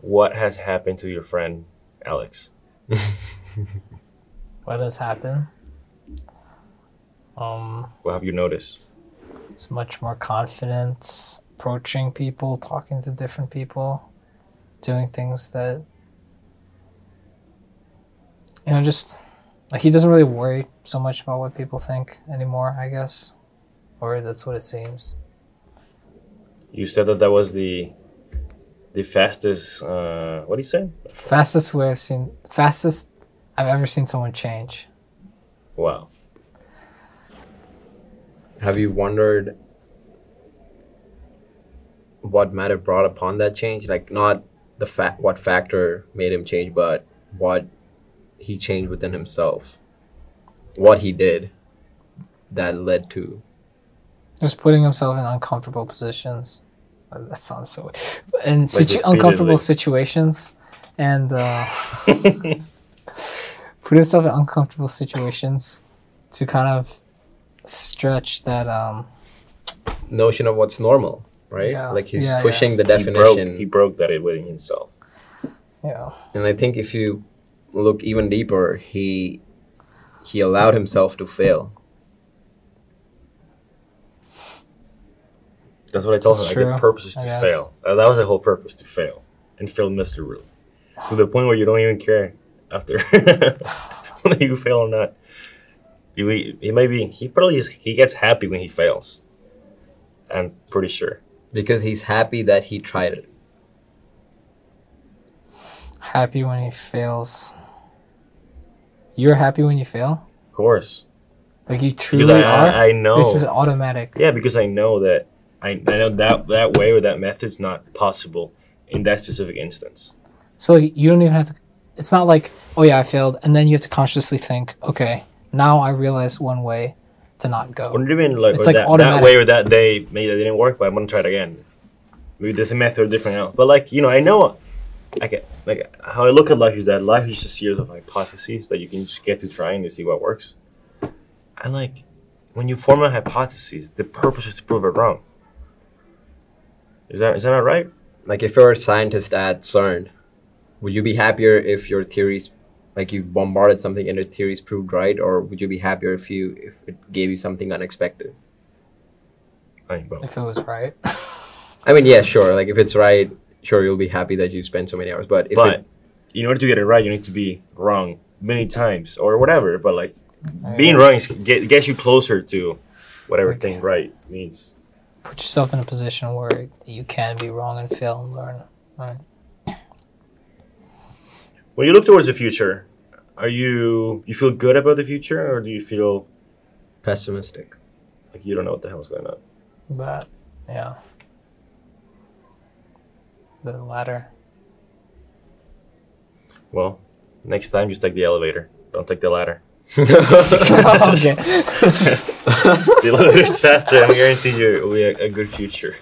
what has happened to your friend Alex? What has happened? Um, What have you noticed? it's much more confidence approaching people, talking to different people, doing things that you know, just like he doesn't really worry so much about what people think anymore. I guess, or that's what it seems. You said that that was the the fastest. Uh, what do you say? Fastest way I've seen, fastest I've ever seen someone change. Wow. Have you wondered what might have brought upon that change? Like not the fact what factor made him change, but what he changed within himself. What he did that led to Just putting himself in uncomfortable positions. That sounds so. In situ- repeatedly. uncomfortable situations, and uh, put himself in uncomfortable situations to kind of stretch that. Um, notion of what's normal, right? Yeah. Like he's Yeah, pushing the He broke, definition. he broke that it within himself. yeah, And I think if you look even deeper, he he allowed himself to fail. That's what I told That's him. Like, true, the purpose is to guess. fail. Uh, that was the whole purpose to fail and fail miserably to the point where you don't even care after whether you fail or not. You, he may be. He probably is. He gets happy when he fails. I'm pretty sure. Because he's happy that he tried it. happy when he fails. You're happy when you fail. Of course, Like you because truly I, are. I, I know. This is automatic. Yeah, because I know that I, I know that that way or that method's not possible in that specific instance. So you don't even have to. It's not like, oh yeah, I failed, and then you have to consciously think, okay, now I realize one way to not go. Or even like, It's like that, that way or that day, maybe that didn't work, but I'm gonna try it again. Maybe there's a method or different else. But like you know, I know, I get like how I look at life is that life is just a series of hypotheses that you can just get to trying to see what works. And like when you form a hypothesis, the purpose is to prove it wrong. Is that is that not right? Like if you're a scientist at CERN, would you be happier if your theories like you bombarded something and your theories proved right, or would you be happier if you if it gave you something unexpected? I mean, well, if it was right. I mean, yeah, sure. Like if it's right, sure you'll be happy that you spent so many hours. But if but it, in order to get it right, you need to be wrong many times or whatever. But like I being guess. wrong is, get, gets you closer to whatever Okay. thing right means. Put yourself in a position where you can be wrong and fail and learn. Right. When you look towards the future, are you you feel good about the future, or do you feel pessimistic. like you don't know what the hell's going on? That, yeah. The latter. Well, next time just take the elevator. Don't take the ladder. okay. the elevator's faster, and I guarantee you it will be a, a good future.